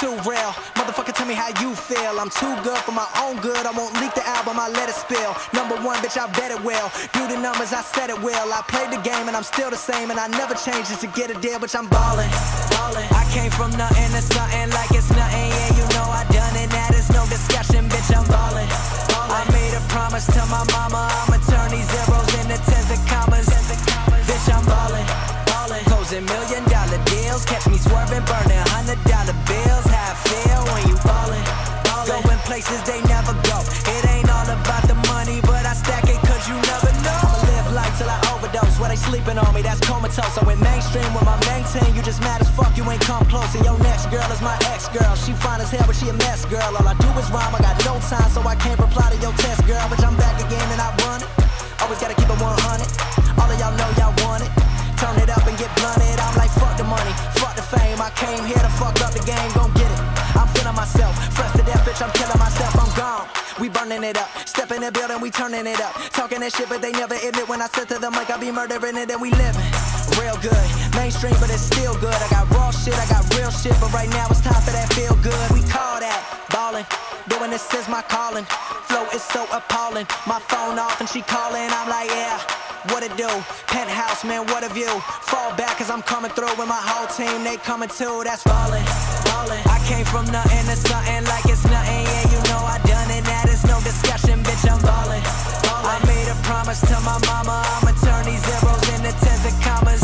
Too real. Motherfucker, tell me how you feel. I'm too good for my own good. I won't leak the album, I let it spill. Number one, bitch, I bet it will. Do the numbers, I said it will. I played the game and I'm still the same. And I never changed just to get a deal, bitch, I'm ballin'. ballin'. I came from nothing to something like it's nothing. Yeah, you know I done it. That is no discussion, bitch, I'm ballin'. ballin'. I made a promise to my mama. Places they never go. It ain't all about the money, but I stack it cause you never know. I'ma live life till I overdose. While they sleeping on me, that's comatose. I went mainstream with my main team. You just mad as fuck, you ain't come close. And your next girl is my ex girl. She fine as hell, but she a mess girl. All I do is rhyme, I got no time, so I can't reply to your test, girl. But I'm back again and I run it. Always gotta keep it 100. All of y'all know y'all want it. Turn it up and get blunted. We burning it up, step in the building, we turning it up. Talking that shit, but they never admit when I said to them like I be murdering it and we living. Real good, mainstream, but it's still good. I got raw shit, I got real shit, but right now it's time for that feel good. We call that ballin'. Doing this is my calling. Flow is so appalling. My phone off and she calling. I'm like, yeah, what it do? Penthouse, man, what a view. Fall back cause I'm coming through with my whole team. They coming too, that's ballin'. ballin'. I came from nothing to something like it's nothing. Yeah, you know I discussion, bitch. I'm ballin'. I made a promise to my mama. I'ma turn these zeros into tens of commas.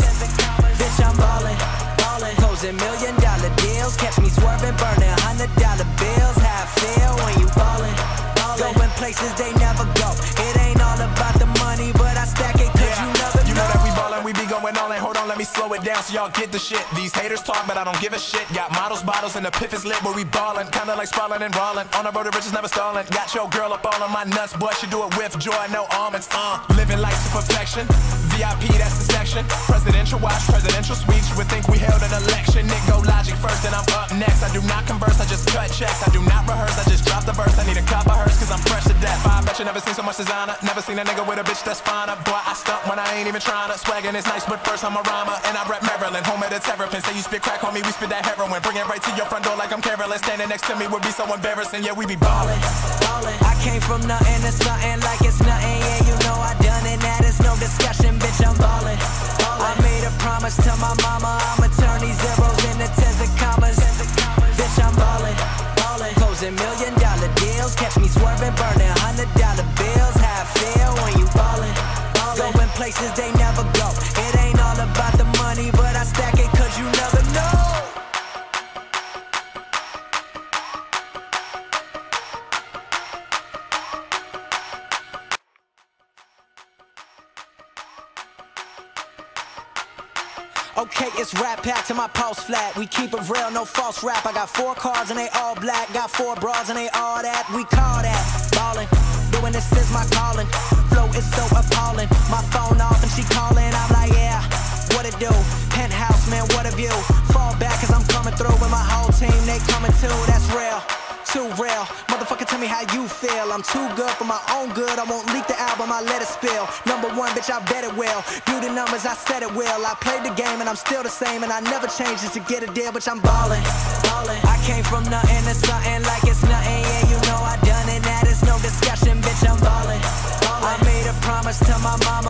Bitch, I'm ballin'. ballin'. Closing million dollar deals. Catch me swerving, burning hundred dollar bills. How I feel when you ballin'. ballin'. Going places they never go. It ain't all about the me slow it down so y'all get the shit. These haters talk, but I don't give a shit. Got models, bottles, and the piff is lit where we ballin'. Kinda like sprawling and rollin'. On the road to riches, never stallin'. Got your girl up all on my nuts, boy. She do it with joy, no almonds. Uh, living life to perfection. VIP, that's the section. Presidential watch, presidential suite. You would think we held an election. Nick go logic first, and I'm up next. I do not converse, I just cut checks. I do not rehearse, I just drop the verse. Much. Never seen a nigga with a bitch that's finer. Boy, I stunt when I ain't even trying tryna. Swaggin' is nice, but first I'm a rhymer. And I rep Maryland, home of the terrapin. Say you spit crack, homie, we spit that heroin. Bring it right to your front door like I'm careless. Standing next to me would be so embarrassing. Yeah, we be ballin'. ballin'. I came from nothing to something like it's nothing. Yeah, you know I done it. That is no discussion, bitch. I'm ballin'. ballin'. I made a promise to my mama. I'ma turn these zeros into tens of commas. Bitch, I'm ballin'. ballin'. Closing million dollar deals. Catch me swerving, burning places they never go. It ain't all about the money, but I stack it cause you never know. Okay, it's RattPack to my pulse flat. We keep it real, no false rap. I got four cars and they all black. Got four bras and they all that. We call that ballin'. Doing this is my calling. Flow is so appalling. they coming too, that's real. Too real. Motherfucker, tell me how you feel. I'm too good for my own good. I won't leak the album, I let it spill. Number one, bitch, I bet it will. Do the numbers, I said it will. I played the game and I'm still the same. And I never changed just to get a deal, bitch, I'm ballin'. ballin'. I came from nothing to something like it's nothing. Yeah, you know I done it. That is no discussion, bitch, I'm ballin'. ballin'. I made a promise to my mama.